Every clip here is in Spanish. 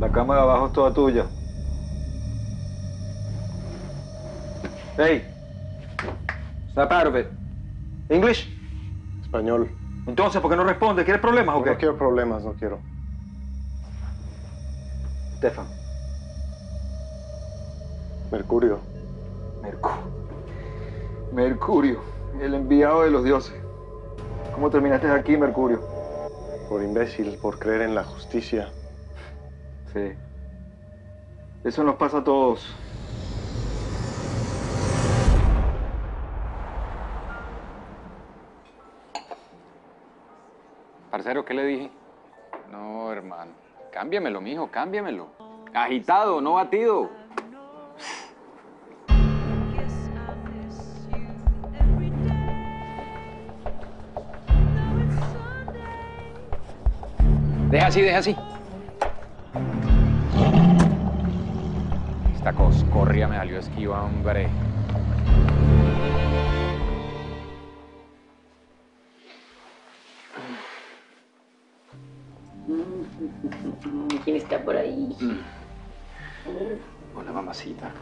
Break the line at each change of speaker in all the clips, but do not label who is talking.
La cama de abajo es toda tuya. Hey, snap out of it. English.
Español.
Entonces, ¿por qué no responde? ¿Quieres problemas o
No
qué?
quiero problemas, no quiero.
Stefan.
Mercurio.
Mercurio. Mercurio, el enviado de los dioses. ¿Cómo terminaste aquí, Mercurio?
Por imbécil, por creer en la justicia.
Sí. Eso nos pasa a todos.
Parcero, ¿qué le dije? No, hermano. Cámbiamelo, mijo, cámbiamelo. Agitado, no batido. Deja así, deja así. Esta coscorria me salió esquiva, hombre.
¿Quién está por ahí?
Hola, mamacita.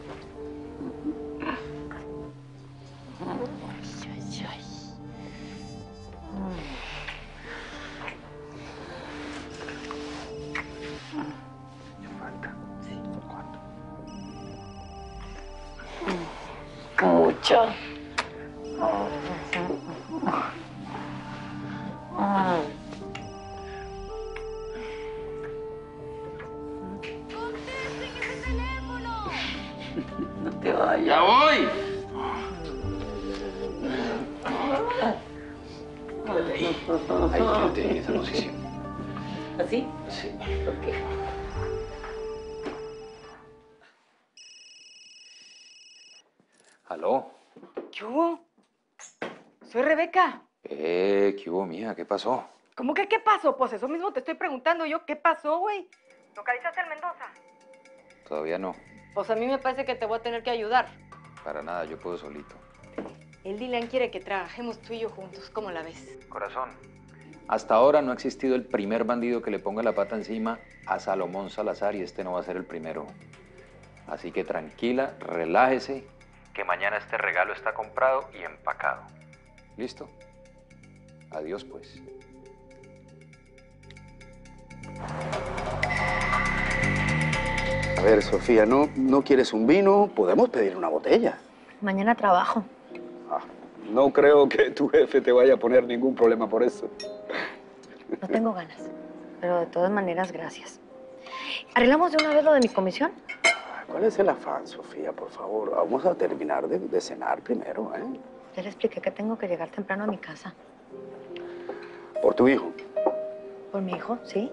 Hubo,
mija? ¿Qué pasó?
¿Cómo que qué pasó? Pues eso mismo te estoy preguntando yo. ¿Qué pasó, güey? ¿Localizaste al Mendoza?
Todavía no.
Pues a mí me parece que te voy a tener que ayudar.
Para nada, yo puedo solito.
El Dylan quiere que trabajemos tú y yo juntos. ¿Cómo la ves?
Corazón. Hasta ahora no ha existido el primer bandido que le ponga la pata encima a Salomón Salazar y este no va a ser el primero. Así que tranquila, relájese, que mañana este regalo está comprado y empacado. ¿Listo? Adiós, pues.
A ver, Sofía, ¿no, ¿no quieres un vino? Podemos pedir una botella.
Mañana trabajo.
Ah, no creo que tu jefe te vaya a poner ningún problema por eso.
No tengo ganas. Pero de todas maneras, gracias. ¿Arreglamos de una vez lo de mi comisión?
¿Cuál es el afán, Sofía? Por favor, vamos a terminar de, de cenar primero, ¿eh?
Ya le expliqué que tengo que llegar temprano a mi casa.
Por tu hijo.
Por mi hijo, ¿sí?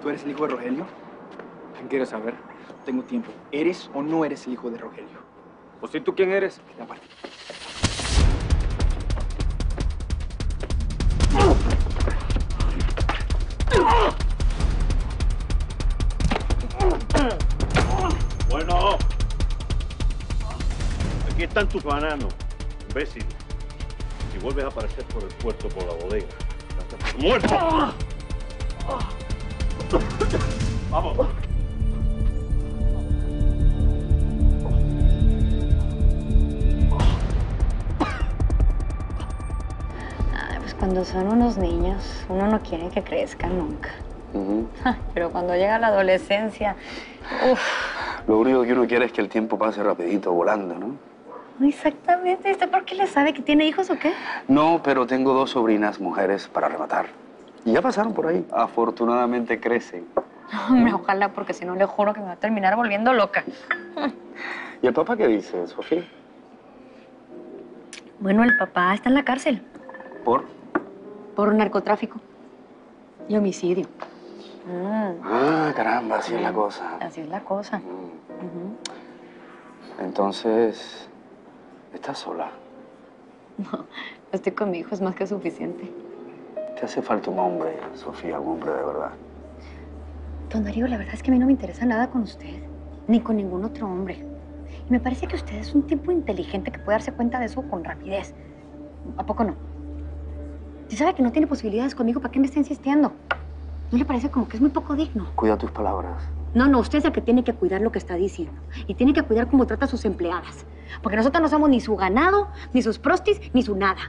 ¿Tú eres el hijo de Rogelio?
¿Quién quieres saber?
Tengo tiempo. ¿Eres o no eres el hijo de Rogelio?
Pues si tú quién eres.
Ya parte.
Bueno, aquí están tus bananos, imbécil. Vuelves a aparecer por el puerto, por la bodega, muerto. Vamos.
Ay, pues cuando son unos niños, uno no quiere que crezcan nunca. Pero cuando llega la adolescencia, uff,
Lo único que uno quiere es que el tiempo pase rapidito, volando, ¿no?
Exactamente. ¿Usted por qué le sabe que tiene hijos o qué?
No, pero tengo dos sobrinas mujeres para rematar. Y ya pasaron por ahí. Afortunadamente crecen.
Ojalá, porque si no le juro que me va a terminar volviendo loca.
¿Y el papá qué dice, Sofía?
Bueno, el papá está en la cárcel
¿Por?
por narcotráfico y homicidio. Mm,
Ah, caramba, así es la cosa.
así es la cosa.
Mm. Entonces, ¿estás sola?
Estoy con mi hijo, es más que suficiente.
Te hace falta un hombre, Sofía, un hombre de verdad.
Don Darío, la verdad es que a mí no me interesa nada con usted, ni con ningún otro hombre. Y me parece que usted es un tipo inteligente que puede darse cuenta de eso con rapidez. ¿A poco no? Si sabe que no tiene posibilidades conmigo, ¿para qué me está insistiendo? ¿No le parece como que es muy poco digno?
Cuida tus palabras.
No, no, usted es el que tiene que cuidar lo que está diciendo. Y tiene que cuidar cómo trata a sus empleadas. Porque nosotros no somos ni su ganado, ni sus prostis, ni su nada.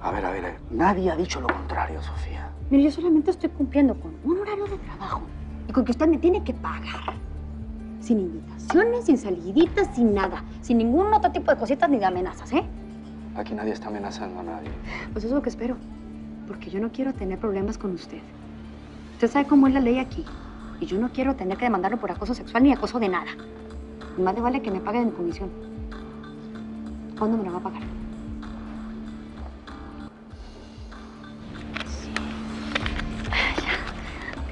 A ver, a ver, eh, nadie ha dicho lo contrario, Sofía.
Mire, yo solamente estoy cumpliendo con un horario de trabajo y con que usted me tiene que pagar. Sin invitaciones, sin saliditas, sin nada. Sin ningún otro tipo de cositas ni de amenazas, ¿eh?
Aquí nadie está amenazando a nadie.
Pues eso es lo que espero. Porque yo no quiero tener problemas con usted. Usted sabe cómo es la ley aquí. Y yo no quiero tener que demandarlo por acoso sexual ni acoso de nada. Y más le vale que me pague de mi comisión. ¿Cuándo me la va a pagar?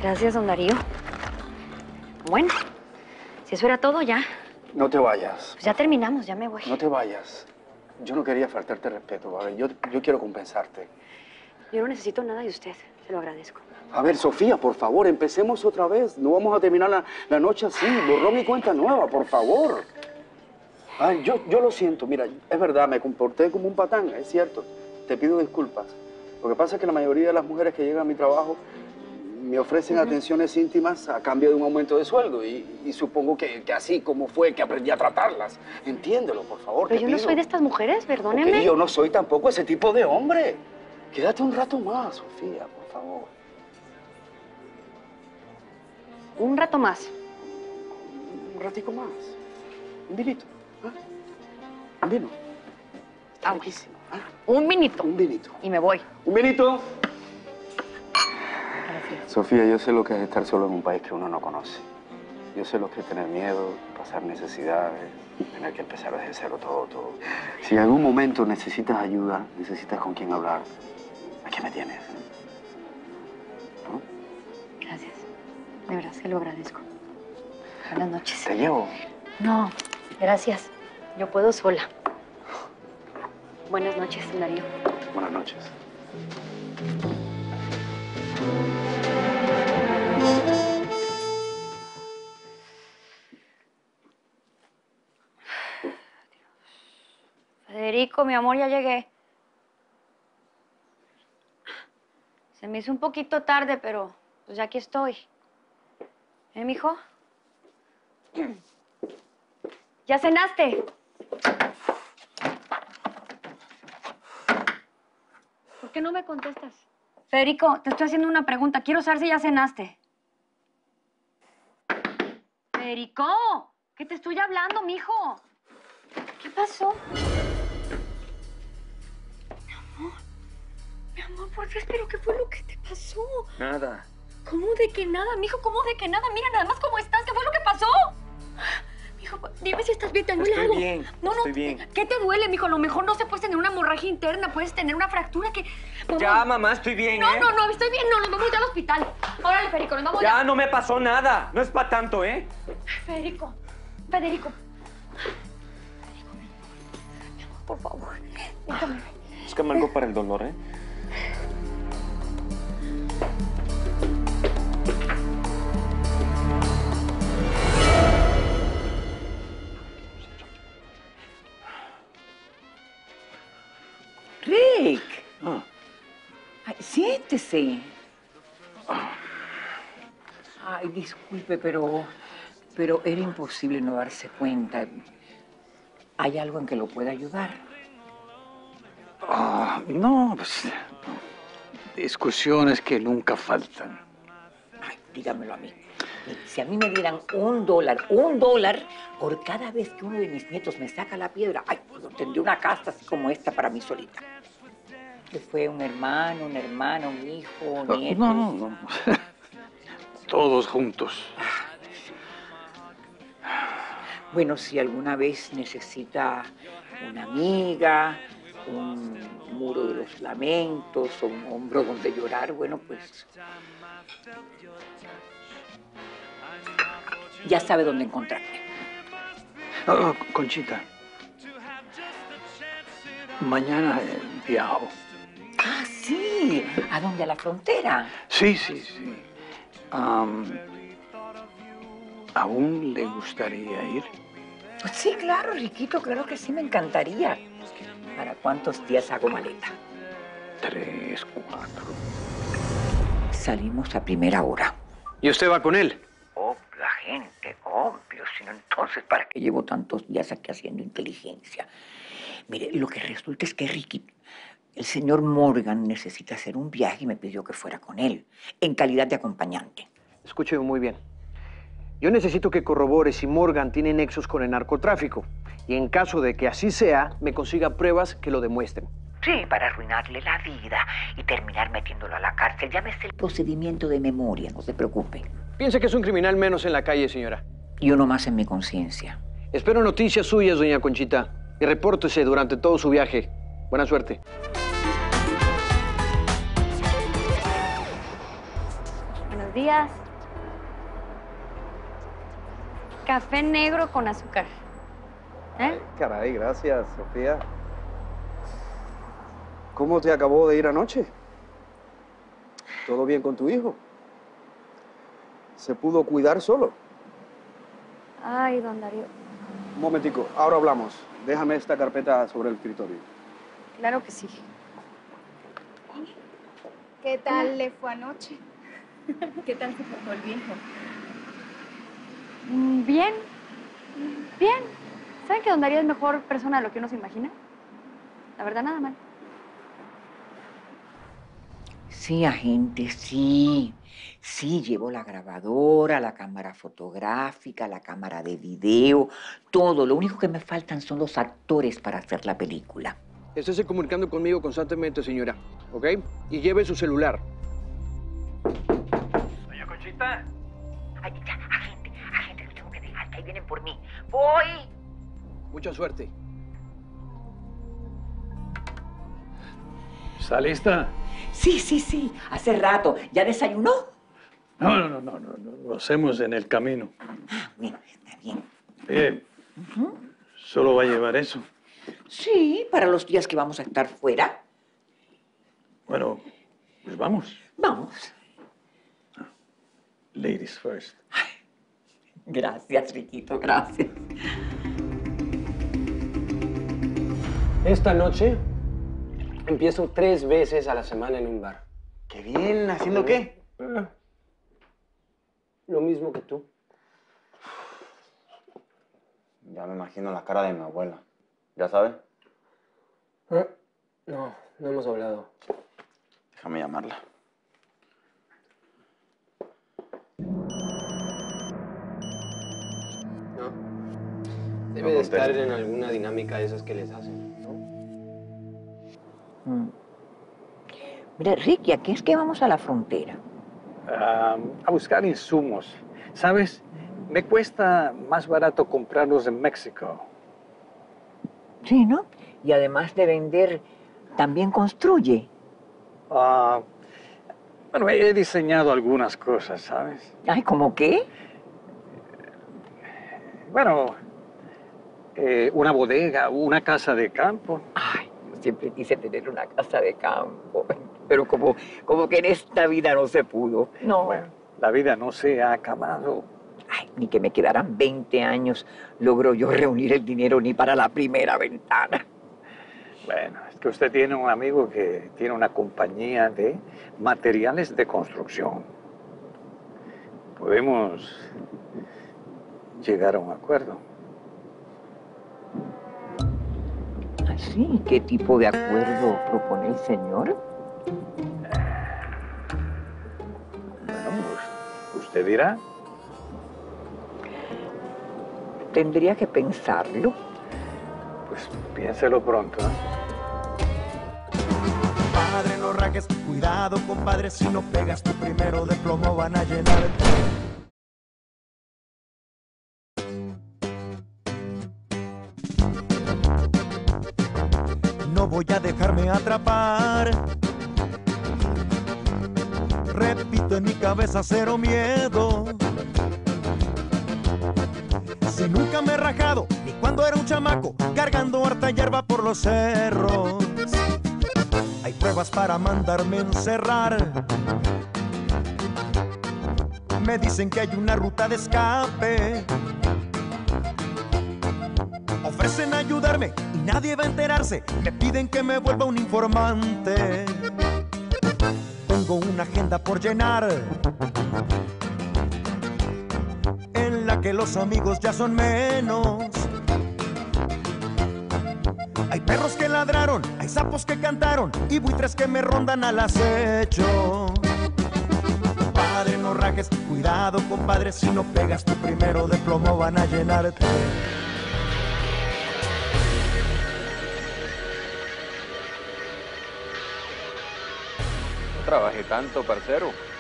Gracias, don Darío. Bueno, si eso era todo, ya.
No te vayas.
Pues ya terminamos, ya me voy.
No te vayas. Yo no quería faltarte respeto. A ver, yo, yo quiero compensarte.
Yo no necesito nada de usted, se lo agradezco.
A ver, Sofía, por favor, empecemos otra vez. No vamos a terminar la, la noche así. Borrón y cuenta nueva, por favor. Ay, yo, yo lo siento. Mira, es verdad, me comporté como un patán, es cierto. Te pido disculpas. Lo que pasa es que la mayoría de las mujeres que llegan a mi trabajo me ofrecen atenciones íntimas a cambio de un aumento de sueldo. Y, y supongo que, que así como fue que aprendí a tratarlas. Entiéndelo, por favor.
Pero yo no
pido.
soy de estas mujeres, perdóneme.
yo no soy tampoco ese tipo de hombre. Quédate un rato más, Sofía, por favor.
Un rato más.
Un ratico más. Un vinito. ¿ah? Un vino. Está
Ah.
¿ah?
Un minito.
Un vinito.
Y me voy.
Un vinito.
Gracias.
Sofía, yo sé lo que es estar solo en un país que uno no conoce. Yo sé lo que es tener miedo, pasar necesidades, tener que empezar desde cero todo, todo. Si en algún momento necesitas ayuda, necesitas con quién hablar, aquí me tienes.
De verdad, se lo agradezco. Buenas noches.
Te llevo.
No, gracias. Yo puedo sola. Buenas noches, Darío.
Buenas noches.
Federico, mi amor, ya llegué. Se me hizo un poquito tarde, pero pues ya aquí estoy. ¿Eh, mijo? ¿Ya cenaste? ¿Por qué no me contestas? Federico, te estoy haciendo una pregunta. Quiero saber si ya cenaste. Federico, que te estoy hablando, mijo. ¿Qué pasó? Mi amor, mi amor, por Dios, pero ¿qué fue lo que te pasó?
Nada.
¿Cómo de que nada, mijo? ¿Cómo de que nada? Mira nada más cómo estás. ¿Qué fue lo que pasó? Mijo, dime si estás bien. ¿Te duele
Estoy
algo?
bien,
No, no.
estoy bien.
¿Qué te duele, mijo? A lo mejor no se puedes tener una hemorragia interna. Puedes tener una fractura que... Mamá.
Ya, mamá, estoy bien,
No,
¿eh?
no, no. Estoy bien. No, nos vamos ya al hospital. Órale, Federico, nos vamos ya.
Ya no me pasó nada. No es para tanto, ¿eh?
Federico, Federico. Federico, mi amor, por favor. Déjame.
Búscame algo para el dolor, ¿eh?
Siéntese. Ay, disculpe, pero, pero era imposible no darse cuenta. ¿Hay algo en que lo pueda ayudar?
Ah, no, pues discusiones que nunca faltan.
Ay, dígamelo a mí. Si a mí me dieran un dólar, un dólar por cada vez que uno de mis nietos me saca la piedra, ay, pues tendría una casa así como esta para mí solita. Que fue un hermano, una hermana, un hijo, un
No,
nieto.
no, no. no. Todos juntos.
Bueno, si alguna vez necesita una amiga, un muro de los lamentos o un hombro donde llorar, bueno, pues ya sabe dónde encontrarme.
Conchita. Mañana eh, viajo.
Sí. ¿A dónde? ¿A la frontera?
Sí, sí, sí. Am, ¿Aún le gustaría ir?
Pues sí, claro, Riquito, claro que sí, me encantaría. ¿Para cuántos días hago maleta?
Tres, cuatro.
Salimos a primera hora.
¿Y usted va con él?
Oh, la gente, obvio, sino entonces, ¿para qué llevo tantos días aquí haciendo inteligencia? Mire, lo que resulta es que Ricky, el señor Morgan necesita hacer un viaje y me pidió que fuera con él, en calidad de acompañante.
Escúcheme muy bien. Yo necesito que corrobore si Morgan tiene nexos con el narcotráfico. Y en caso de que así sea, me consiga pruebas que lo demuestren.
Sí, para arruinarle la vida y terminar metiéndolo a la cárcel. Llámese el procedimiento de memoria, no se preocupe.
Piense que es un criminal menos en la calle, señora.
Y uno más en mi conciencia.
Espero noticias suyas, doña Conchita. Y repórtese durante todo su viaje. Buena suerte.
Buenos días. Café negro con azúcar. ¿Eh?
Caray, gracias, Sofía. ¿Cómo te acabó de ir anoche? ¿Todo bien con tu hijo? ¿Se pudo cuidar solo?
Ay, don Darío.
Un momentico, ahora hablamos. Déjame esta carpeta sobre el escritorio.
Claro que sí.
¿Qué tal le fue anoche? ¿Qué tal se portó el viejo?
Mm, Bien. Bien. ¿Saben que don Darío es mejor persona de lo que uno se imagina? La verdad, nada mal.
Sí, agente, sí. Sí, llevo la grabadora, la cámara fotográfica, la cámara de video, todo. Lo único que me faltan son los actores para hacer la película.
Estése comunicando conmigo constantemente, señora. ¿Ok? Y lleve su celular.
Doña Conchita.
Ay, ya, agente, agente, los tengo que dejar, que ahí vienen por mí. ¡Voy!
Mucha suerte.
¿Está lista?
Sí, sí, sí. Hace rato. ¿Ya desayunó?
No, no, no, no, no, no, lo hacemos en el camino.
Bueno, está bien.
Eh, ¿Solo va a llevar eso?
Sí, para los días que vamos a estar fuera.
Bueno, pues vamos.
Vamos.
Ladies first.
Gracias, Riquito, gracias.
Esta noche empiezo tres veces a la semana en un bar.
Qué bien, ¿haciendo qué?
Eh, Lo mismo que tú.
Ya me imagino la cara de mi abuela. ¿Ya sabes?
Eh, No, no hemos hablado.
Déjame llamarla.
¿No?
No
Debe de estar en alguna dinámica de esas que les hacen, ¿no?
Mm. Mira, Ricky, ¿a qué es que vamos a la frontera?
Ah, a buscar insumos. ¿Sabes? Me cuesta más barato comprarlos en México.
Sí, ¿no? Y además de vender, también construye.
Ah, bueno, he diseñado algunas cosas, ¿sabes?
Ay, ¿cómo qué?
Bueno, eh, una bodega, una casa de campo.
Ay, yo siempre quise tener una casa de campo, pero como, como que en esta vida no se pudo. No.
Bueno, la vida no se ha acabado.
Ay, ni que me quedaran 20 años logro yo reunir el dinero ni para la primera ventana.
Bueno, es que usted tiene un amigo que tiene una compañía de materiales de construcción. Podemos llegar a un acuerdo.
¿Así? ¿Qué tipo de acuerdo propone el señor?
Bueno, usted dirá.
Tendría que pensarlo.
Pues piénselo pronto. ¿eh?
Padre, no raques, cuidado compadre, si no pegas tu primero de plomo van a llenar. No voy a dejarme atrapar. Repito en mi cabeza cero miedo. Si nunca me he rajado, ni cuando era un chamaco, cargando harta hierba por los cerros. Hay pruebas para mandarme encerrar. Me dicen que hay una ruta de escape. Ofrecen ayudarme y nadie va a enterarse. Me piden que me vuelva un informante. Tengo una agenda por llenar. Que los amigos ya son menos. Hay perros que ladraron, hay sapos que cantaron y buitres que me rondan al acecho. Padre, no rajes, cuidado, compadre, si no pegas tu primero de plomo van a llenarte.
No trabajé tanto, parcero.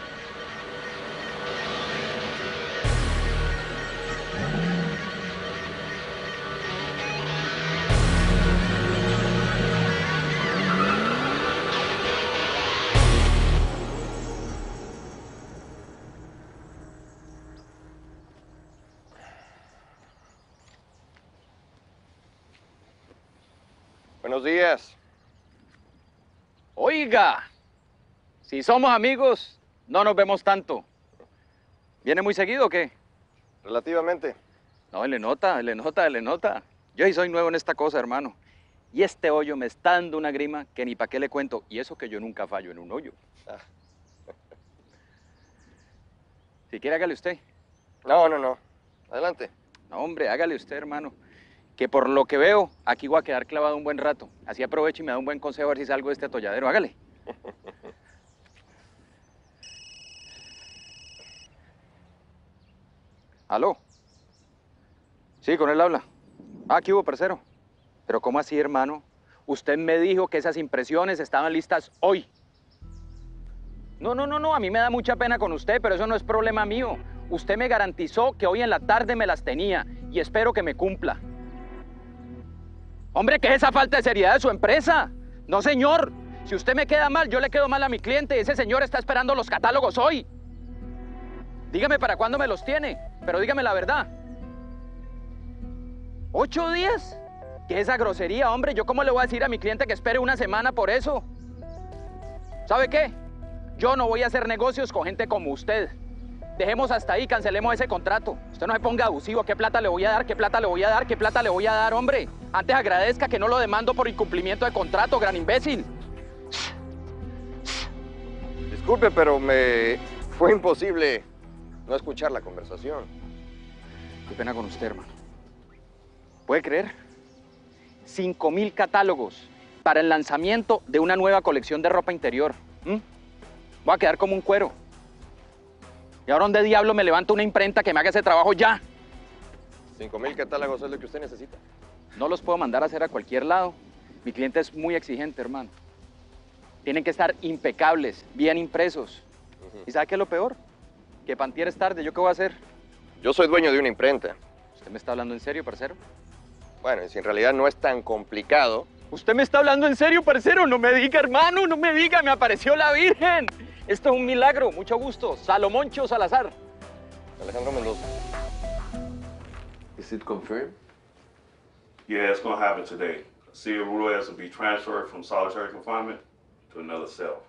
Oiga, si somos amigos, no nos vemos tanto. ¿Viene muy seguido o qué?
Relativamente.
No, le nota, le nota, le nota. Yo sí soy nuevo en esta cosa, hermano. Y este hoyo me está dando una grima que ni para qué le cuento. Y eso que yo nunca fallo en un hoyo.
Ah.
Si quiere, hágale usted.
No, no, no. Adelante.
No, hombre, hágale usted, hermano. Que por lo que veo, aquí voy a quedar clavado un buen rato. Así aprovecho y me da un buen consejo a ver si salgo de este atolladero. Hágale. ¿Aló? Sí, con él habla. Ah, aquí hubo, parcero. Pero ¿cómo así, hermano? Usted me dijo que esas impresiones estaban listas hoy. No, no, no, no, a mí me da mucha pena con usted, pero eso no es problema mío. Usted me garantizó que hoy en la tarde me las tenía y espero que me cumpla. Hombre, ¿qué es esa falta de seriedad de su empresa? No, señor. Si usted me queda mal, yo le quedo mal a mi cliente ese señor está esperando los catálogos hoy. Dígame para cuándo me los tiene, pero dígame la verdad. ¿Ocho días? ¿Qué es esa grosería, hombre? ¿Yo cómo le voy a decir a mi cliente que espere una semana por eso? ¿Sabe qué? Yo no voy a hacer negocios con gente como usted. Dejemos hasta ahí, cancelemos ese contrato. Usted no se ponga abusivo. ¿Qué plata le voy a dar? ¿Qué plata le voy a dar? ¿Qué plata le voy a dar, hombre? Antes agradezca que no lo demando por incumplimiento de contrato, gran imbécil.
Disculpe, pero me fue imposible no escuchar la conversación.
Qué pena con usted, hermano. ¿Puede creer? Cinco mil catálogos para el lanzamiento de una nueva colección de ropa interior. ¿m? Voy a quedar como un cuero. ¿Y ahora dónde diablo me levanto una imprenta que me haga ese trabajo ya?
Cinco mil catálogos es lo que usted necesita.
No los puedo mandar a hacer a cualquier lado. Mi cliente es muy exigente, hermano. Tienen que estar impecables, bien impresos. ¿Y sabe qué es lo peor? Que Pantier es tarde. ¿Yo qué voy a hacer?
Yo soy dueño de una imprenta.
¿Usted me está hablando en serio, parcero?
Bueno, si en realidad no es tan complicado.
¿Usted me está hablando en serio, parcero? No me diga, hermano, no me diga, me apareció la Virgen. Esto es un milagro, mucho gusto. Salomoncho Salazar.
Alejandro Mendoza.
Is it confirmed?
Yeah, it's gonna happen today. Cia Ruiz will be transferred from solitary confinement to another cell.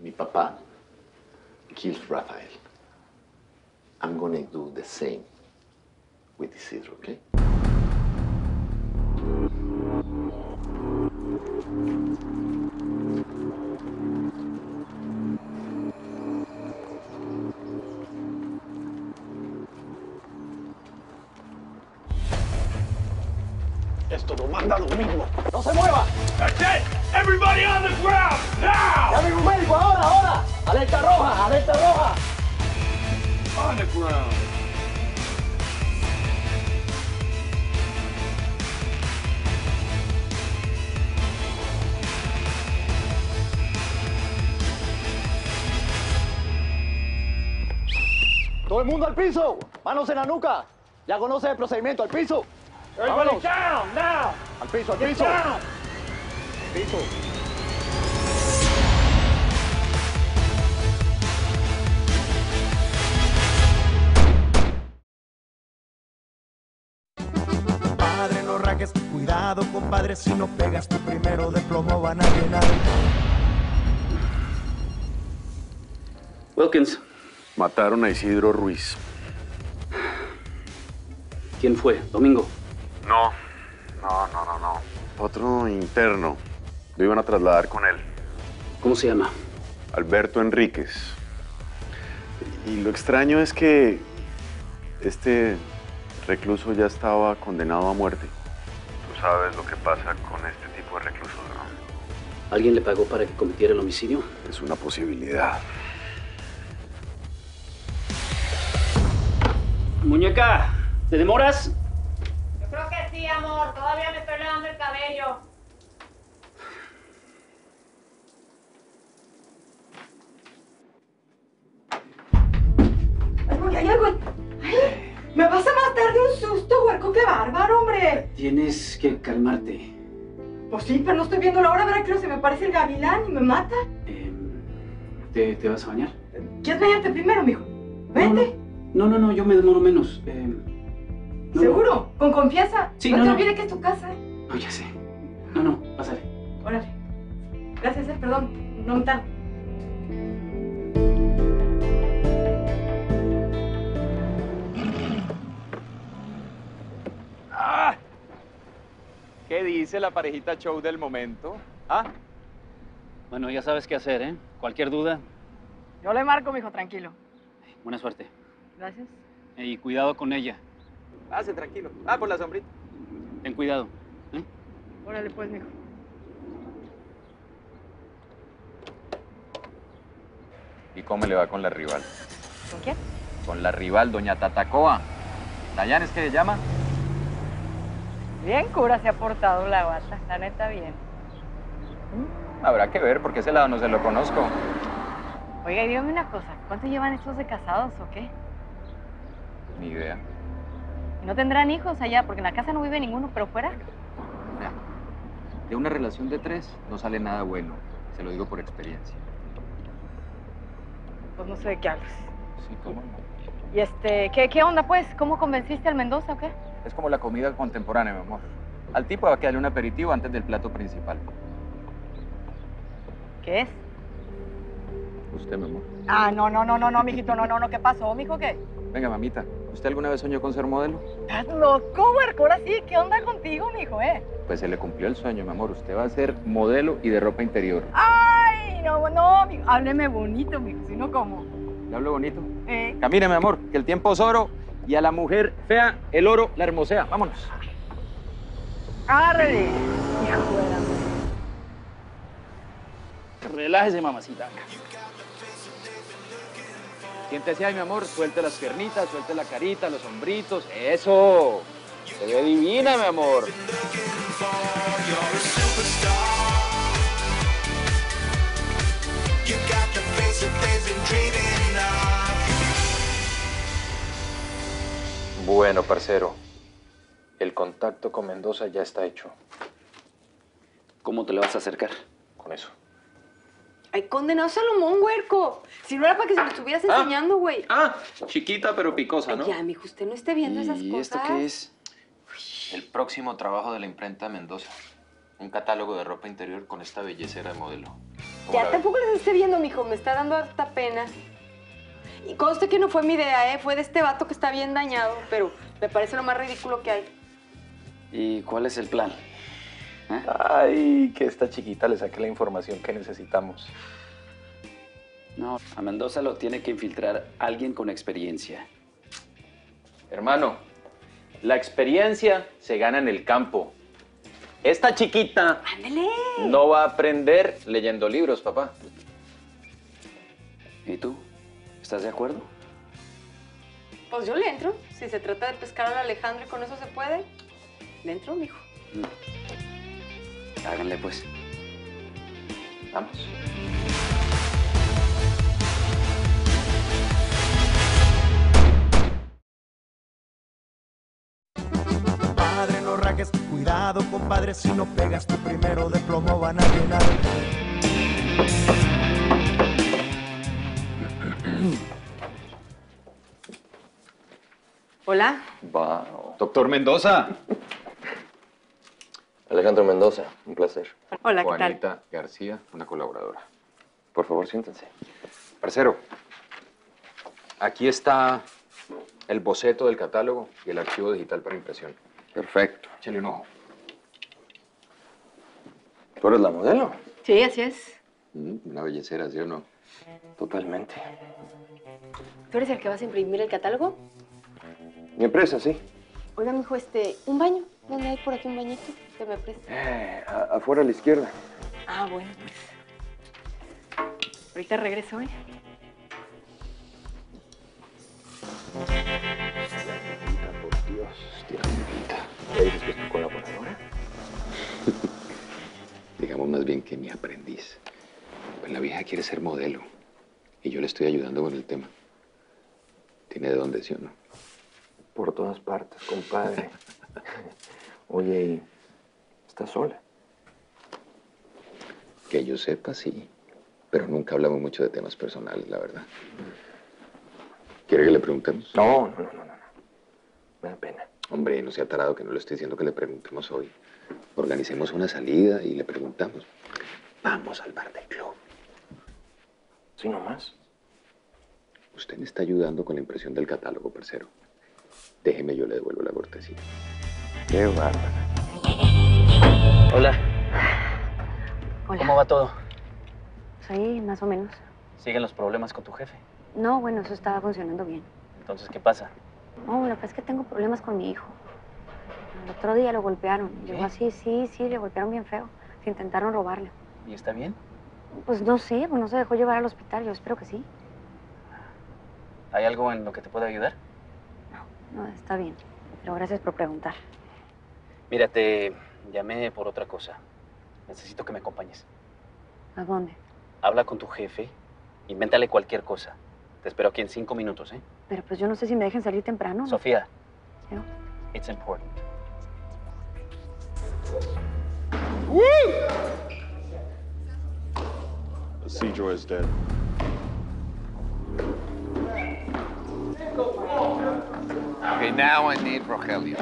Mi papá killed Rafael. I'm gonna do the same with Isidro, okay?
Manda lo mismo. ¡No se mueva!
Everybody on the ground, now!
¡Llame un médico ahora, ahora! ¡Alerta roja, alerta roja!
On the ground.
¡Todo el mundo al piso! ¡Manos en la nuca! Ya conoce el procedimiento, al piso.
Everybody
¡Vámonos!
down, now!
Al piso, al piso. Al piso.
Padre, no rajes, cuidado, compadre, si no pegas tu primero de plomo van a llenar.
Wilkins,
Mataron a Isidro Ruiz.
¿Quién fue? ¿Domingo?
No, no, no, no, no. Otro interno. Lo iban a trasladar con él.
¿Cómo se llama?
Alberto Enríquez. Y lo extraño es que este recluso ya estaba condenado a muerte. Tú sabes lo que pasa con este tipo de reclusos, ¿no?
¿Alguien le pagó para que cometiera el homicidio?
Es una posibilidad.
Muñeca, ¿te demoras?
Creo que sí, amor. Todavía me estoy lavando el cabello.
Ay, ay, ay, ay, me vas a matar de un susto, huerco, qué bárbaro, hombre.
Tienes que calmarte.
Pues sí, pero no estoy viendo la hora, ¿verdad? Creo que se me parece el gavilán y me mata.
¿Te, te vas a bañar?
¿Quieres bañarte primero, mijo? Vente.
No, no, no, yo me demoro menos. Eh, no,
¿Seguro? ¿Con confianza?
Sí,
no,
no,
te
no.
olvides que es tu casa.
No, ya sé. No, no, pásale.
Órale. Gracias, eh, perdón. No me tardo.
Ah. ¿Qué dice la parejita show del momento? ¿Ah?
Bueno, ya sabes qué hacer, ¿eh? Cualquier duda,
Yo le marco, mijo, tranquilo.
buena suerte.
Gracias.
Y cuidado con ella.
Pase, tranquilo. Ah, por la sombrita.
Ten cuidado.
Órale, pues, mijo.
¿Y cómo le va con la rival?
¿Con quién?
Con la rival, doña Tatacoa. ¿Dayan es que se llama?
Bien cura se ha portado la bata, la neta bien.
Habrá que ver, porque ese lado no se lo conozco.
Oiga, y dígame una cosa, ¿cuánto llevan estos de casados o qué?
Ni idea.
¿Y no tendrán hijos allá? Porque en la casa no vive ninguno, pero fuera.
Vea, De una relación de tres no sale nada bueno. Se lo digo por experiencia.
Pues no sé de qué hablas.
Sí, ¿cómo no?
¿Y este, qué, qué onda pues? ¿Cómo convenciste al Mendoza o qué?
Es como la comida contemporánea, mi amor. Al tipo va a darle un aperitivo antes del plato principal.
¿Qué es?
Usted, mi amor.
Ah, no, no, no, no, no, mijito, no, no, no, ¿qué pasó, mijo, qué?
Venga, mamita. ¿Usted alguna vez soñó con ser modelo?
¿Estás loco, huerco? Ahora sí, ¿qué onda contigo, mijo, eh?
Pues se le cumplió el sueño, mi amor. Usted va a ser modelo y de ropa interior.
Ay, no, no, mijo, hábleme bonito, mijo, si no, ¿cómo?
¿Le hablo bonito?
Eh,
Camine, mi amor, que el tiempo es oro y a la mujer fea el oro la hermosea. Vámonos.
árrele, hijo de la...
Relájese, mamacita.
Siéntese ahí, mi amor. Suelte las piernitas, suelte la carita, los hombritos. ¡Eso! Se ve divina, mi amor. Bueno, parcero. El contacto con Mendoza ya está hecho.
¿Cómo te le vas a acercar?
Con eso.
Ay, condenado Salomón, huerco. Si no era para que se lo estuvieras enseñando, güey.
Ah, chiquita pero picosa, ¿no?
Ya, mijo, usted no esté viendo esas
¿Y
cosas.
esto qué es? El próximo trabajo de la imprenta de Mendoza. Un catálogo de ropa interior con esta bellecera de modelo. ¿Cómo la
Ya tampoco les esté viendo, mijo. Me está dando harta pena. Y conste que no fue mi idea, ¿eh? Fue de este vato que está bien dañado, pero me parece lo más ridículo que hay.
¿Y cuál es el plan?
Ay, que esta chiquita le saque la información que necesitamos.
No, a Mendoza lo tiene que infiltrar alguien con experiencia.
Hermano, la experiencia se gana en el campo. Esta chiquita
¡Ándale!
no va a aprender leyendo libros, papá.
¿Y tú? ¿Estás de acuerdo?
Pues yo le entro. Si se trata de pescar al Alejandro y con eso se puede, le entro, mijo.
Háganle pues.
Vamos.
Padre, no rajes, cuidado, compadre, si no pegas tu primero de plomo van a llenar.
Hola.
Wow. Doctor Mendoza.
Alejandro Mendoza, un placer.
Hola, ¿qué tal?
Juanita García, una colaboradora.
Por favor, siéntense.
Parcero, Aquí está el boceto del catálogo y el archivo digital para impresión.
Perfecto.
Échale un ojo.
¿Tú eres la modelo?
Sí, así es.
Mm, Una bellecera, ¿sí o no?
Totalmente.
¿Tú eres el que vas a imprimir el catálogo?
Mi empresa, sí.
Oiga, mijo, este, ¿un baño? ¿Dónde hay por aquí un bañito que me preste?
Eh, afuera a la izquierda.
Ah, bueno, pues. Ahorita regreso, ¿eh?
Por Dios, tía. ¿Qué dices que es tu colaboradora? Digamos más bien que mi aprendiz. Pues la vieja quiere ser modelo. Y yo le estoy ayudando con el tema. ¿Tiene de dónde, sí o no?
Por todas partes, compadre. Oye, ¿y ¿estás sola?
Que yo sepa, sí. Pero nunca hablamos mucho de temas personales, la verdad. ¿Quiere que le preguntemos?
No, no, no, no, no. Me da pena.
Hombre, no sea tarado que no le estoy diciendo que le preguntemos hoy. Organicemos una salida y le preguntamos. Vamos al bar del club.
¿Sí nomás?
Usted me está ayudando con la impresión del catálogo, parcero. Déjeme, yo le devuelvo la cortesía.
Qué bárbaro.
Hola.
Hola.
¿Cómo va todo?
Sí, más o menos.
¿Siguen los problemas con tu jefe?
No, bueno, eso estaba funcionando bien.
Entonces, ¿qué pasa?
No, lo que pasa es que tengo problemas con mi hijo. El otro día lo golpearon. Llegó así, sí, sí, le golpearon bien feo. Se intentaron robarle.
¿Y está bien?
Pues no sé, pues no se dejó llevar al hospital. Yo espero que sí.
¿Hay algo en lo que te pueda ayudar?
No, está bien. Pero gracias por preguntar.
Mira, te llamé por otra cosa. Necesito que me acompañes.
¿A dónde?
Habla con tu jefe, invéntale cualquier cosa. Te espero aquí en cinco minutos, ¿eh?
Pero pues yo no sé si me dejen salir temprano.
Sofía.
¿Yo?
It's important.
Cedro is dead.
Okay, now I need Rogelio.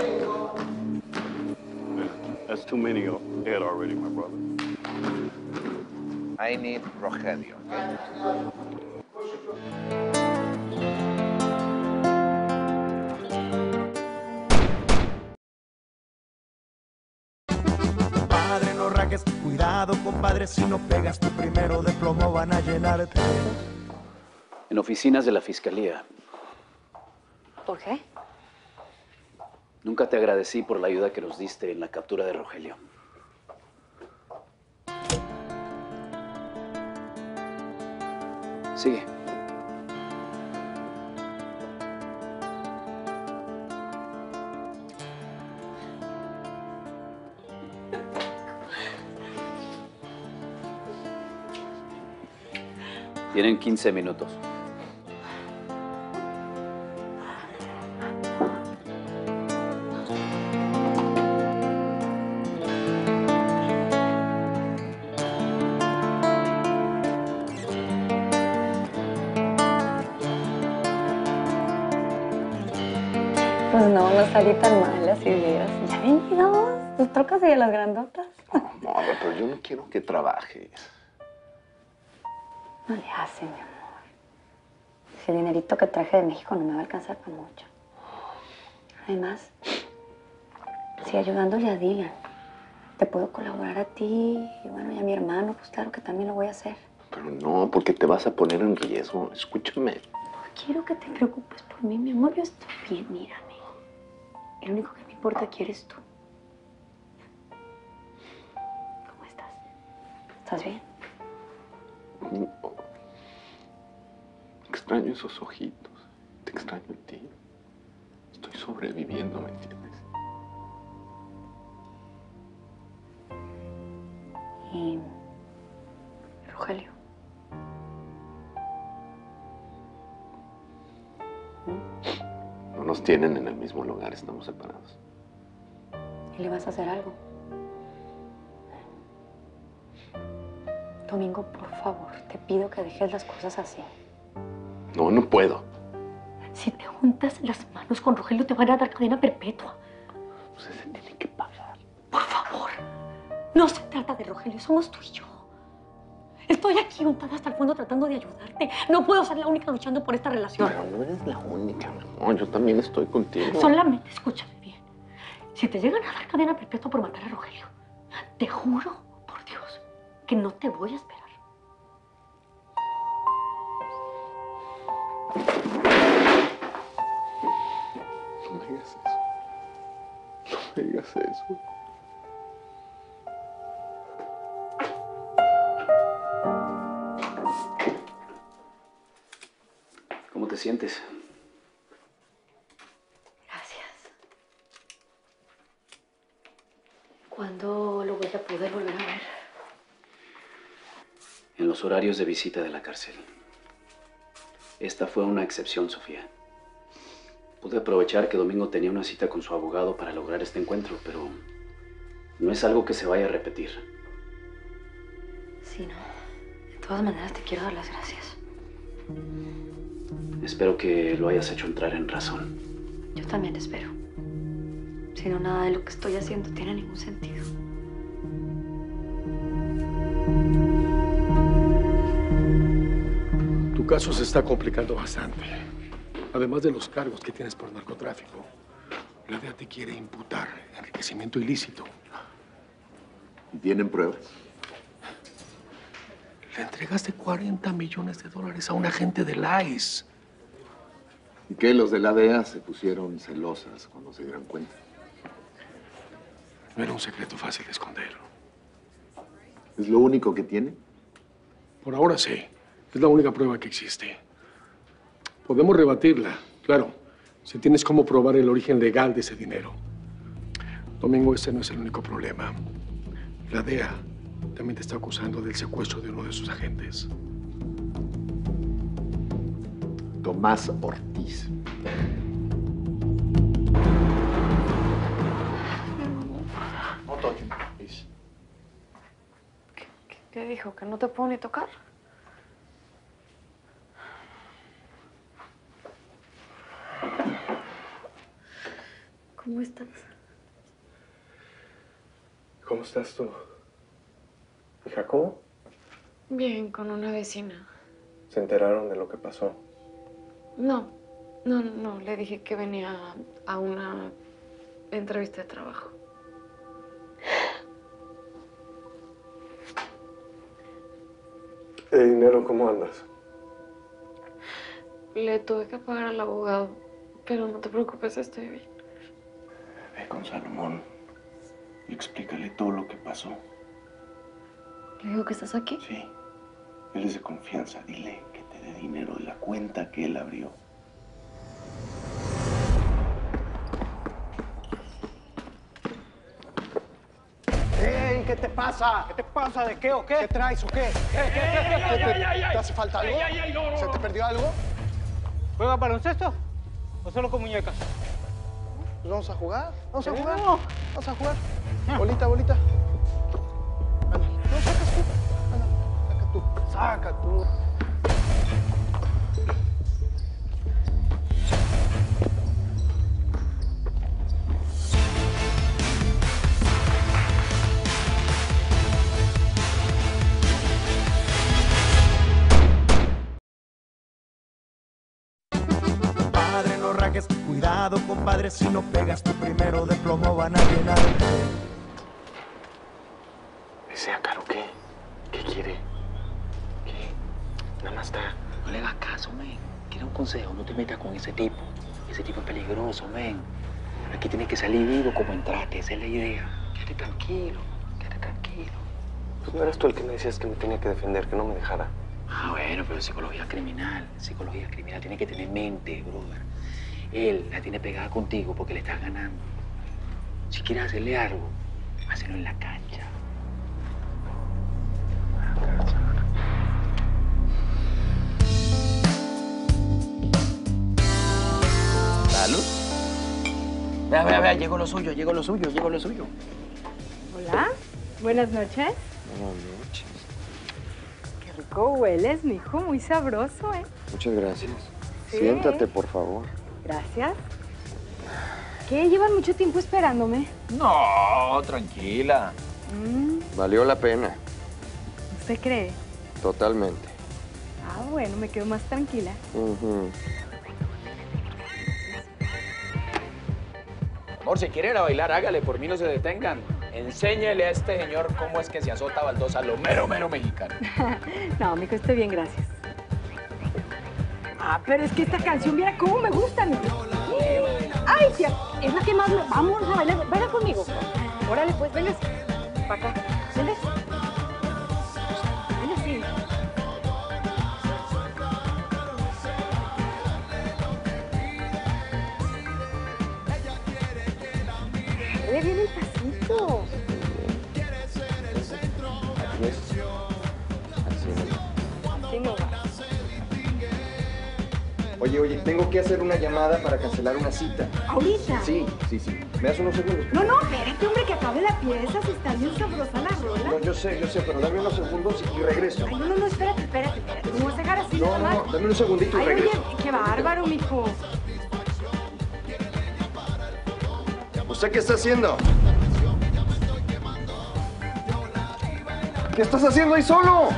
That's too many of dead already, my brother.
I need Rogelio. Okay?
Padre, no rajes, cuidado, compadre, si no pegas tu primero de plomo van a llenarte.
En oficinas de la fiscalía.
¿Por qué?
Nunca te agradecí por la ayuda que nos diste en la captura de Rogelio. Sigue. Tienen 15 minutos.
No, no salí tan mal las ideas. Ya ven, llegamos. Tus trocas y de las grandotas.
Amor, pero yo no quiero que trabajes.
No le hace, mi amor. Si el dinerito que traje de México no me va a alcanzar para mucho. Además, si ayudándole a Dylan, te puedo colaborar a ti y bueno, y a mi hermano, pues claro que también lo voy a hacer.
Pero no, porque te vas a poner en riesgo. Escúchame.
Quiero que te preocupes por mí, mi amor. Yo estoy bien, mírame. El único que me importa aquí eres tú. ¿Cómo estás? ¿Estás bien?
No. Extraño esos ojitos. Te extraño a ti. Estoy sobreviviendo, ¿me entiendes?
Y... Rogelio.
Nos tienen en el mismo lugar, estamos separados.
¿Y le vas a hacer algo? Domingo, por favor, te pido que dejes las cosas así.
No, no puedo.
Si te juntas las manos con Rogelio, te van a dar cadena perpetua.
Pues se tiene que pagar.
Por favor. No se trata de Rogelio, somos tú y yo. Estoy aquí untada hasta el fondo tratando de ayudarte. No puedo ser la única luchando por esta relación.
Pero no eres la única, mi amor. Yo también estoy contigo.
Solamente escúchame bien. Si te llegan a dar cadena perpetua por matar a Rogelio, te juro, por Dios, que no te voy a esperar.
No me digas eso. No me digas eso.
Sientes?
Gracias. ¿Cuándo lo voy a poder volver a ver?
En los horarios de visita de la cárcel. Esta fue una excepción, Sofía. Pude aprovechar que Domingo tenía una cita con su abogado para lograr este encuentro, pero no es algo que se vaya a repetir.
Sí, no. De todas maneras, te quiero dar las gracias.
Espero que lo hayas hecho entrar en razón.
Yo también espero. Si no, nada de lo que estoy haciendo tiene ningún sentido.
Tu caso se está complicando bastante. Además de los cargos que tienes por narcotráfico, la DEA te quiere imputar enriquecimiento ilícito.
¿Y tienen pruebas?
Le entregaste 40 millones de dólares a un agente del ICE.
¿Y qué? Los de la DEA se pusieron celosas cuando se dieron cuenta.
No era un secreto fácil de esconder.
¿Es lo único que tiene?
Por ahora sí. Es la única prueba que existe. Podemos rebatirla, claro, si tienes cómo probar el origen legal de ese dinero. Domingo, ese no es el único problema. La DEA también te está acusando del secuestro de uno de sus agentes.
Tomás Ortiz.
Please.
¿Qué dijo? ¿Que no te puedo ni tocar?
¿Cómo estás?
¿Cómo estás tú? ¿Y Jacobo?
Bien, con una vecina.
¿Se enteraron de lo que pasó?
No, no, no, le dije que venía a una entrevista de trabajo.
¿De dinero cómo andas?
Le tuve que pagar al abogado, pero no te preocupes, estoy bien.
Ve con Salomón y explícale todo lo que pasó.
¿Le digo que estás aquí?
Sí. Él es de confianza. Dile que te dé dinero de la cuenta que él abrió.
¡Ey! ¿Qué te pasa? ¿Qué te pasa? ¿De qué o qué? ¿Qué traes o qué? ¿Qué, qué, qué, qué? ¿Te, te hace falta algo? ¿Se te perdió algo?
¿Juega baloncesto o solo con muñecas?
Pues vamos a jugar. Vamos a jugar.
no.
Vamos a jugar. Bolita, bolita. Anda. No, sacas tú. Anda, saca tú. Saca tú.
Compadre, si no pegas tu primero de plomo van a llenar.
Ese Caro, ¿qué? ¿Qué quiere? ¿Qué? Nada más está.
No le hagas caso, men. Quiero un consejo, no te metas con ese tipo. Ese tipo es peligroso, men. Aquí tienes que salir vivo como entraste, esa es la idea. Quédate tranquilo, quédate tranquilo.
Pues no eras tú el que me decías que me tenía que defender, que no me dejara.
Ah, bueno, pero psicología criminal. Psicología criminal tiene que tener mente, brother. Él la tiene pegada contigo porque le estás ganando. Si quieres hacerle algo, hazlo en la cancha. Salud. Vea, vea, vea, llegó lo suyo, llegó lo suyo, llegó lo suyo.
Hola, buenas noches.
Buenas noches.
Qué rico hueles, mijo, muy sabroso, ¿eh?
Muchas gracias.
Sí.
Siéntate, por favor.
Gracias. ¿Qué? ¿Llevan mucho tiempo esperándome?
No, tranquila.
Mm,
Valió la pena.
¿Usted cree?
Totalmente.
Ah, bueno, me quedo más tranquila.
Ujú.
Amor, si quieren ir a bailar, hágale, por mí no se detengan. Enséñele a este señor cómo es que se azota baldosa lo mero, mero mexicano.
no, mijo, estoy bien, gracias. Ah, pero es que esta canción, mira cómo me gusta. Ay, tía, es la que más me... Vamos a bailar, baila conmigo. Órale, pues, venga. Para acá.
Que hacer una llamada para cancelar una cita.
¿Ahorita?
Sí, sí, sí. ¿Me das unos segundos?
No, no, espérate, hombre, que acabe la pieza, si está bien sabrosa la rola.
No, yo sé, yo sé, pero dame unos segundos y regreso.
Ay, no, no, no, espérate, espérate, espérate. No vas a dejar así,
No, no, no, dame un segundito y
Ay,
regreso.
oye, qué bárbaro, mijo.
¿Usted qué está haciendo? ¿Qué estás haciendo ahí solo?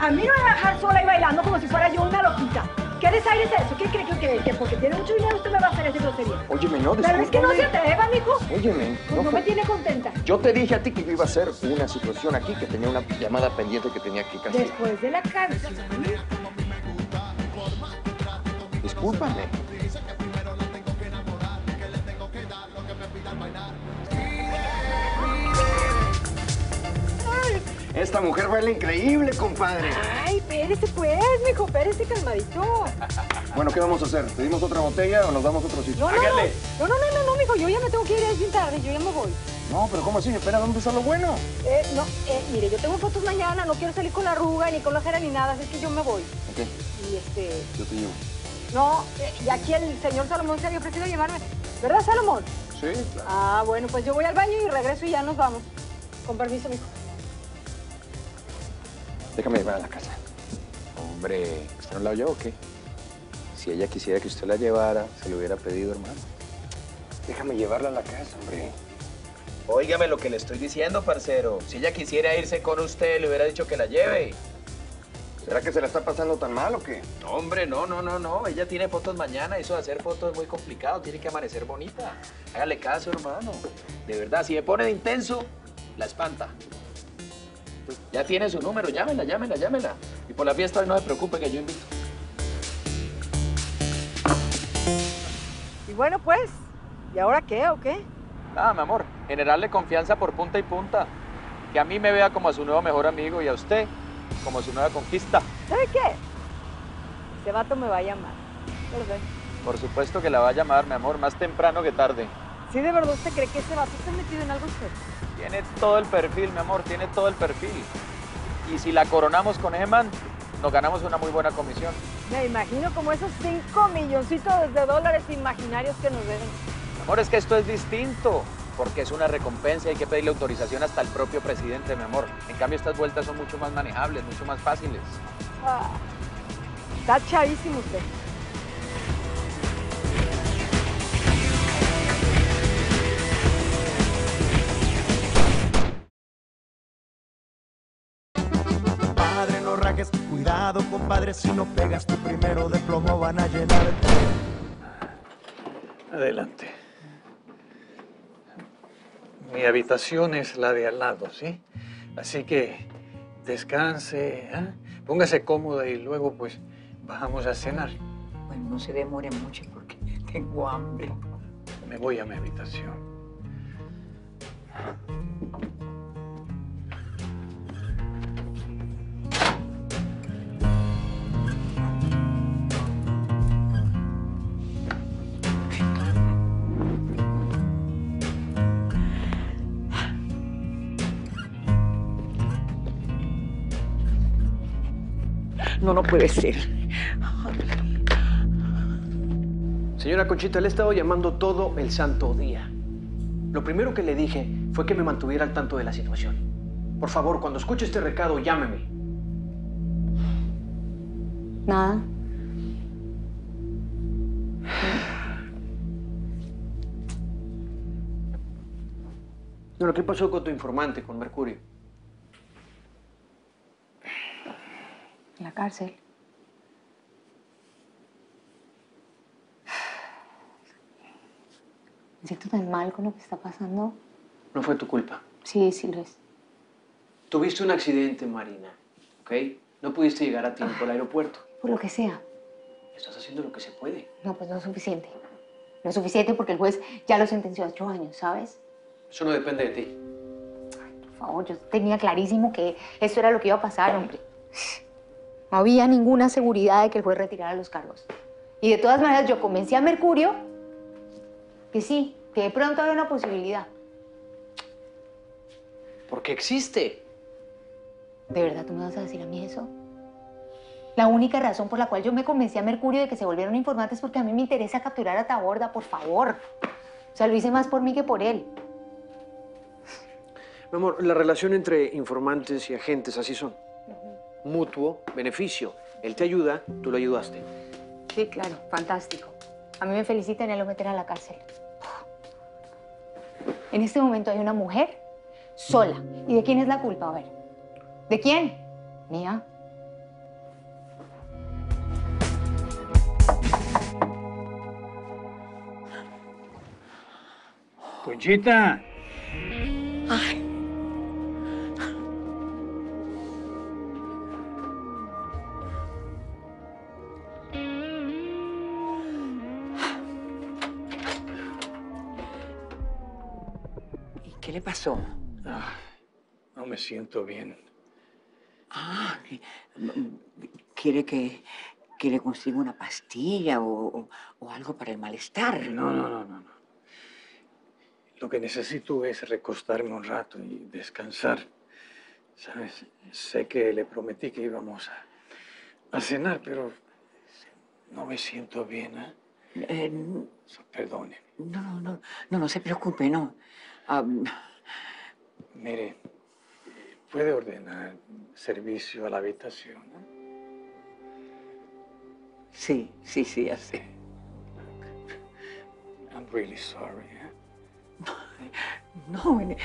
A mí no me va a dejar sola y bailando como si fuera yo una loquita. ¿Qué desaire es eso? ¿Qué cree que, que, que porque tiene mucho dinero usted me va a hacer esa grosería?
Óyeme, no,
Pero es que no se atreva, mijo.
Óyeme,
Pues
no
me tiene contenta.
Yo te dije a ti que yo iba a hacer una situación aquí, que tenía una llamada pendiente que tenía que cancelar.
Después de la canción.
Discúlpame. Esta mujer baila increíble, compadre.
Ay, espérese pues, mijo, espérese calmadito.
Bueno, ¿qué vamos a hacer? ¿Pedimos otra botella o nos damos otro sitio?
No, no, no, no, no, no, mijo, yo ya me tengo que ir, es bien tarde, yo ya me voy.
No, pero ¿cómo así? Espera, ¿dónde está lo bueno?
Eh, no, eh, mire, yo tengo fotos mañana, no quiero salir con la arruga ni con la jera ni nada, así que yo me voy.
Ok,
Y este,
yo te llevo.
no, eh, y aquí el señor Salomón se había ofrecido llevarme. ¿Verdad, Salomón?
Sí, claro.
Ah, bueno, pues yo voy al baño y regreso y ya nos vamos. Con permiso, mijo.
Déjame llevar a la casa. Hombre, ¿usted no la oyó o qué? Si ella quisiera que usted la llevara, se lo hubiera pedido, hermano.
Déjame llevarla a la casa, hombre.
Óigame lo que le estoy diciendo, parcero. Si ella quisiera irse con usted, le hubiera dicho que la lleve.
¿Será que se la está pasando tan mal o qué?
No, hombre, no, no, no, no. Ella tiene fotos mañana. Eso de hacer fotos es muy complicado. Tiene que amanecer bonita. Hágale caso, hermano. De verdad, si me pone de intenso, la espanta. Ya tiene su número. Llámela, llámela, llámela. Y por la fiesta hoy no se preocupe que yo invito.
Y bueno, pues, ¿y ahora qué o qué?
Nada, mi amor. Generarle confianza por punta y punta. Que a mí me vea como a su nuevo mejor amigo y a usted como su nueva conquista.
¿Sabe qué? Ese vato me va a llamar. Sé.
Por supuesto que la va a llamar, mi amor, más temprano que tarde.
¿Sí de verdad usted cree que ese vato está metido en algo usted?
Tiene todo el perfil, mi amor, tiene todo el perfil. Y si la coronamos con ese man, nos ganamos una muy buena comisión.
Me imagino como esos 5 milloncitos de dólares imaginarios que nos deben.
Amor, es que esto es distinto, porque es una recompensa y hay que pedirle autorización hasta el propio presidente, mi amor. En cambio, estas vueltas son mucho más manejables, mucho más fáciles.
Ah, está chavísimo usted.
Cuidado compadre, si no pegas tu primero de plomo van a llenarte.
Adelante. Mi habitación es la de al lado, ¿sí? Así que descanse, ¿ah? póngase cómoda y luego pues bajamos a cenar.
Bueno, no se demore mucho porque tengo hambre.
Me voy a mi habitación.
No, no puede ser.
Señora Conchita, le he estado llamando todo el santo día. Lo primero que le dije fue que me mantuviera al tanto de la situación. Por favor, cuando escuche este recado, llámeme.
Nada.
Bueno, ¿qué pasó con tu informante, con Mercurio?
Cárcel. Me siento tan mal con lo que está pasando.
No fue tu culpa.
Sí, sí lo es.
Tuviste un accidente, Marina, ¿ok? No pudiste llegar a tiempo al aeropuerto.
Por lo que sea.
Estás haciendo lo que se puede.
No, pues no es suficiente. No es suficiente porque el juez ya lo sentenció a ocho años, ¿sabes?
Eso no depende de ti.
Por favor, yo tenía clarísimo que eso era lo que iba a pasar, hombre. No había ninguna seguridad de que el juez retirara los cargos. Y de todas maneras yo convencí a Mercurio que sí, que de pronto había una posibilidad.
Porque existe.
¿De verdad tú me vas a decir a mí eso? La única razón por la cual yo me convencí a Mercurio de que se volvieron informantes es porque a mí me interesa capturar a Taborda, por favor. O sea, lo hice más por mí que por él.
Mi amor, la relación entre informantes y agentes así son. Mutuo, beneficio. Él te ayuda, tú lo ayudaste.
Sí, claro, fantástico. A mí me felicitan y lo meten a la cárcel. En este momento hay una mujer sola. ¿Y de quién es la culpa? A ver. ¿De quién? Mía.
Conchita.
¿Y pasó?
Ah, no me siento bien.
Ah, ¿quiere que, que le consiga una pastilla o, o- o algo para el malestar?
No, no, no, no, no. Lo que necesito es recostarme un rato y descansar. ¿Sabes? Sé que le prometí que íbamos a, a cenar, pero no me siento bien, ¿eh?
Eh,
Perdone.
no, no, no, no, no se preocupe, no. Ah,
Mire, ¿puede ordenar servicio a la habitación?
sí, sí, sí, ya sé.
I'm really sorry. ¿eh?
No, eh,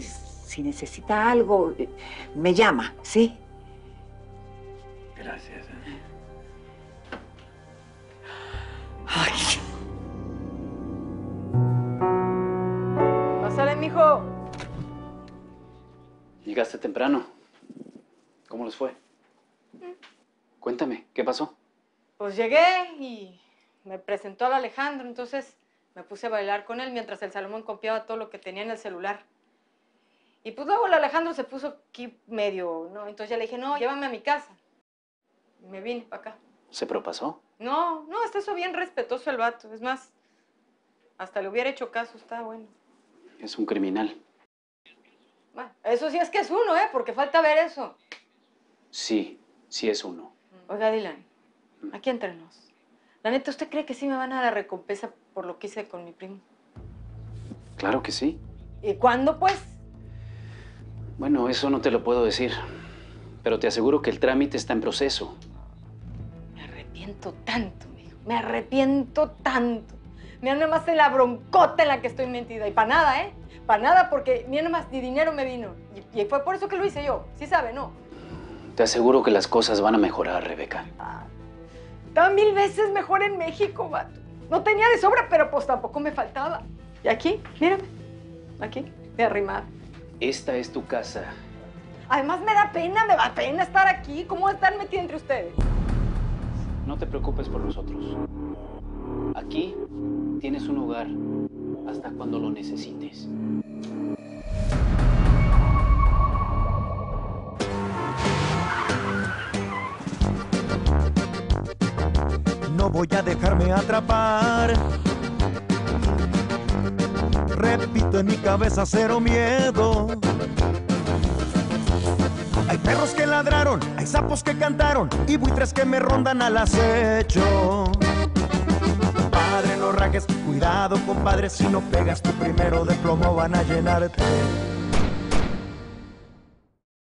si necesita algo, eh, me llama, ¿sí?
Gracias.
Llegaste temprano. ¿Cómo les fue? Cuéntame, ¿qué pasó?
Pues llegué y me presentó al Alejandro, entonces me puse a bailar con él mientras el Salomón copiaba todo lo que tenía en el celular. Y pues luego el Alejandro se puso aquí medio, ¿no? Entonces ya le dije, no, llévame a mi casa. Y me vine para acá.
¿Se propasó?
No, no, está eso bien respetuoso el vato. Es más, hasta le hubiera hecho caso, está bueno.
Es un criminal.
Bueno, eso sí es que es uno, ¿eh? Porque falta ver eso.
Sí, sí es uno.
Oiga, Dylan, aquí entre nos. La neta, ¿usted cree que sí me van a dar la recompensa por lo que hice con mi primo?
Claro que sí.
¿Y cuándo, pues?
Bueno, eso no te lo puedo decir. Pero te aseguro que el trámite está en proceso.
Me arrepiento tanto, mijo. Me arrepiento tanto. Mira nomás en la broncota en la que estoy metida. Y para nada, ¿eh? Para nada, porque ni nomás ni dinero me vino. Y, y fue por eso que lo hice yo. Sí sabe, ¿no?
Te aseguro que las cosas van a mejorar, Rebeca.
Estaba mil veces mejor en México, vato. No tenía de sobra, pero pues tampoco me faltaba. Y aquí, mírame. Aquí, de arrimar.
Esta es tu casa.
Además me da pena, me da pena estar aquí. ¿Cómo estar metida entre ustedes?
No te preocupes por nosotros. Aquí tienes un hogar hasta cuando lo necesites.
No voy a dejarme atrapar. Repito en mi cabeza cero miedo. Hay perros que ladraron, hay sapos que cantaron y buitres que me rondan al acecho. Cuidado compadre, si no pegas tu primero de plomo van a llenarte.